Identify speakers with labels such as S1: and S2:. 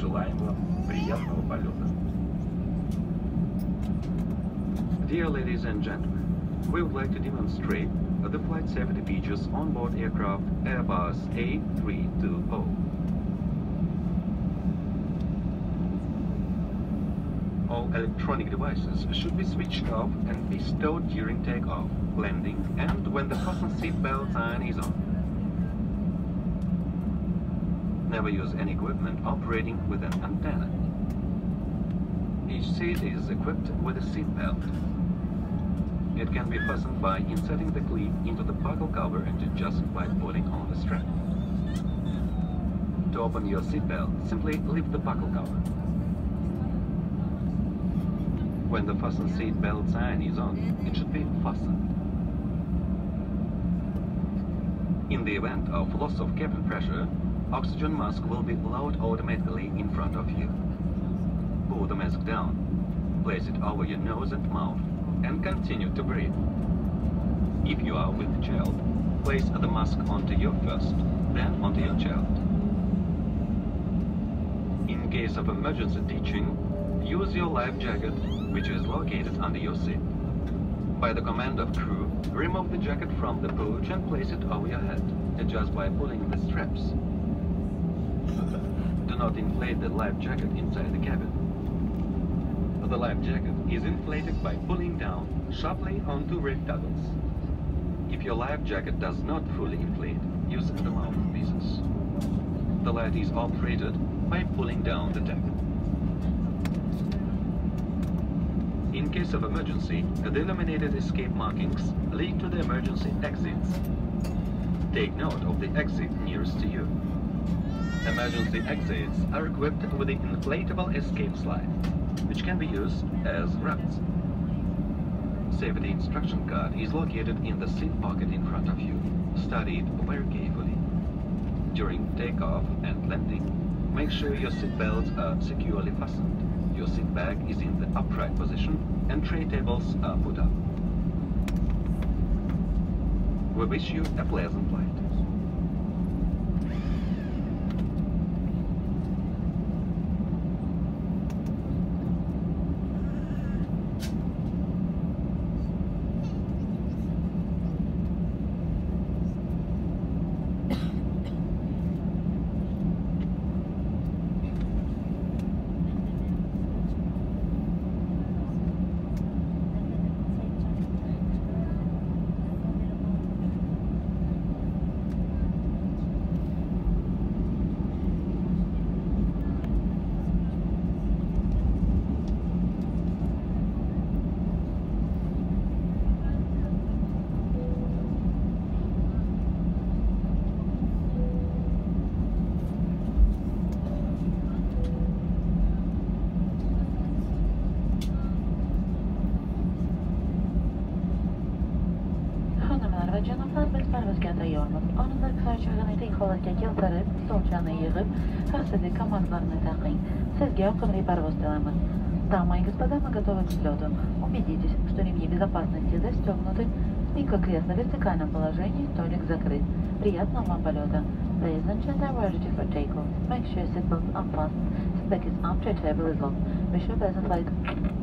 S1: Желаем вам приятного полета.
S2: Dear ladies and gentlemen, we would like to demonstrate the flight safety features on board aircraft Airbus A320. All electronic devices should be switched off and be stowed during takeoff, landing, and when the fasten seatbelt sign is on. Never use any equipment operating with an antenna. Each seat is equipped with a seat belt. It can be fastened by inserting the clip into the buckle cover and adjusted by pulling on the strap. To open your seat belt, simply lift the buckle cover. When the fasten seat belt sign is on, it should be fastened. In the event of loss of cabin pressure, oxygen mask will be lowered automatically in front of you. Pull the mask down, place it over your nose and mouth, and continue to breathe. If you are with the child, place the mask onto you first, then onto your child. In case of emergency teaching, use your life jacket, which is located under your seat. By the command of crew, remove the jacket from the pouch and place it over your head, adjust by pulling the straps. Do not inflate the life jacket inside the cabin. The life jacket is inflated by pulling down sharply onto red toggles. If your life jacket does not fully inflate, use the mouthpieces. The light is operated by pulling down the jacket. In case of emergency, the illuminated escape markings lead to the emergency exits. Take note of the exit nearest to you. Emergency exits are equipped with the inflatable escape slide, which can be used as ramps. Safety instruction card is located in the seat pocket in front of you. Study it very carefully. During takeoff and landing, make sure your seat belts are securely fastened. Your seat bag is in the upright position and tray tables are put up. We wish you a pleasant flight.
S3: Tayyormiz. Onunla qısarçığını xolatga keltirib, stolchani yig'ib, xavfsizlik komandalarini taqing. Sizga yoqimli parvoz tilaymiz. Дамы и господа, мы готовы к взлету. Убедитесь, что ремни безопасности застегнуты, спинка кресла в вертикальном положении, столик закрыт. Приятного вам полета. Ladies and gentlemen, we're ready for takeoff. Make sure seatbelts are fastened, seat back is up, tray table is locked. You a pleasant flight.